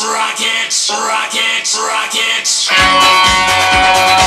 rockets, rockets, rockets.